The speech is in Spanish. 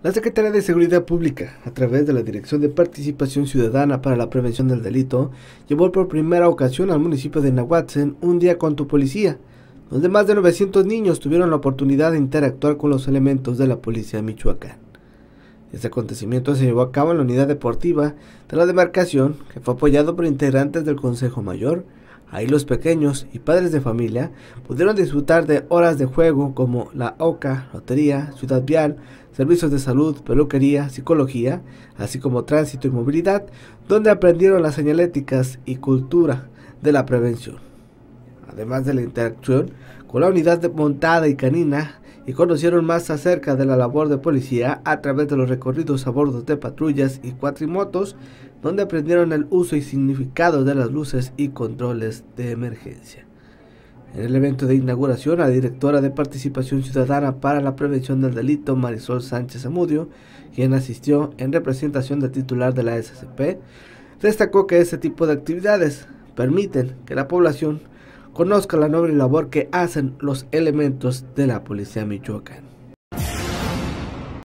La Secretaría de Seguridad Pública, a través de la Dirección de Participación Ciudadana para la Prevención del Delito, llevó por primera ocasión al municipio de Nahuatzen un día con tu policía, donde más de 900 niños tuvieron la oportunidad de interactuar con los elementos de la policía de Michoacán. Este acontecimiento se llevó a cabo en la unidad deportiva de la demarcación, que fue apoyado por integrantes del Consejo Mayor, Ahí los pequeños y padres de familia pudieron disfrutar de horas de juego como la OCA, Lotería, Ciudad Vial, Servicios de Salud, Peluquería, Psicología, así como Tránsito y Movilidad, donde aprendieron las señaléticas y cultura de la prevención. Además de la interacción con la unidad de montada y canina, y conocieron más acerca de la labor de policía a través de los recorridos a bordo de patrullas y cuatrimotos, donde aprendieron el uso y significado de las luces y controles de emergencia. En el evento de inauguración, la directora de Participación Ciudadana para la Prevención del Delito, Marisol Sánchez Amudio, quien asistió en representación del titular de la SCP, destacó que este tipo de actividades permiten que la población conozca la noble labor que hacen los elementos de la Policía Michoacán.